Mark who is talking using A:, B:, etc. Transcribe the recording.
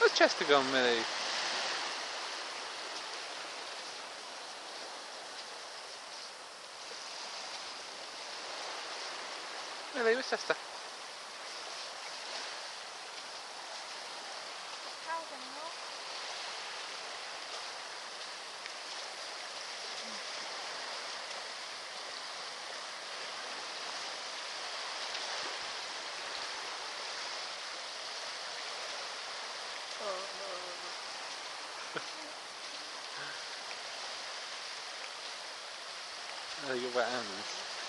A: Where's Chester gone, Millie? Millie, where's Chester?
B: How's Oh,
A: oh, you're wet hands.